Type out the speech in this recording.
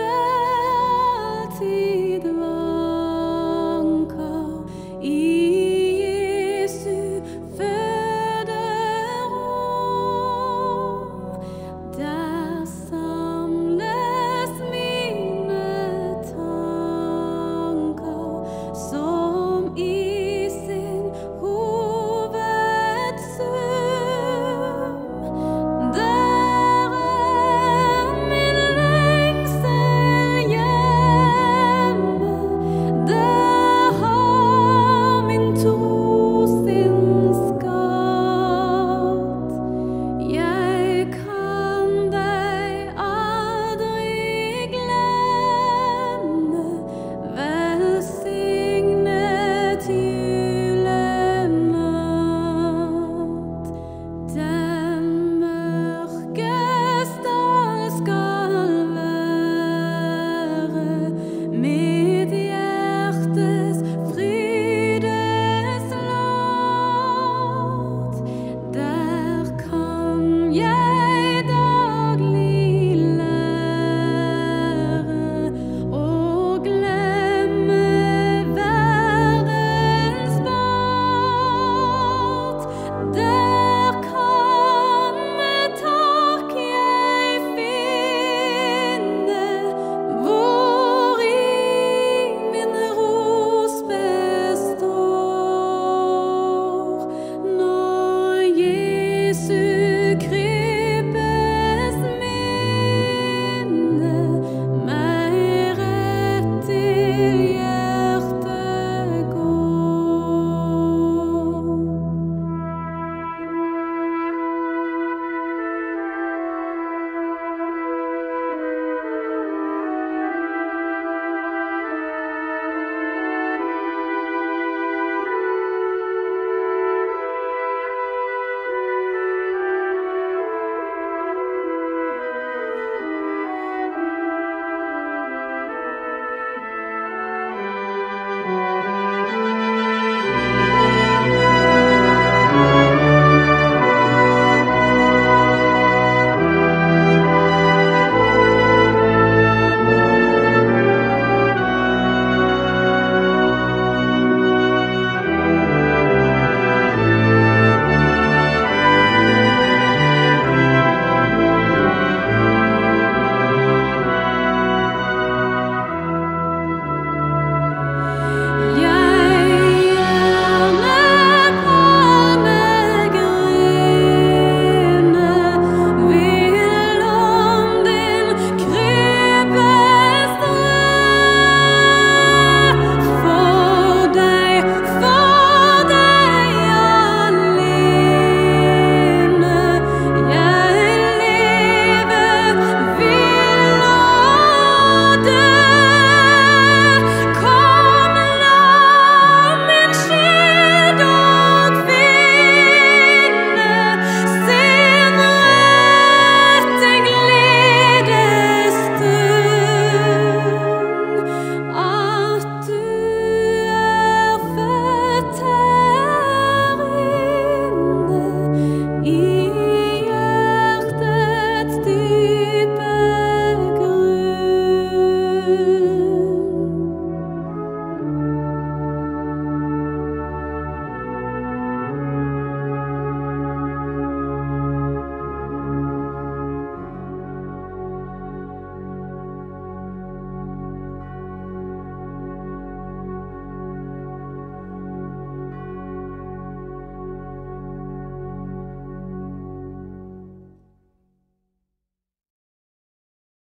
say